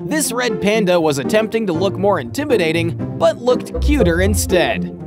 This red panda was attempting to look more intimidating, but looked cuter instead.